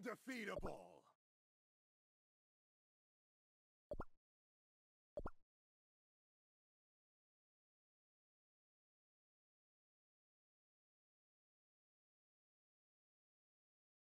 undefeatable!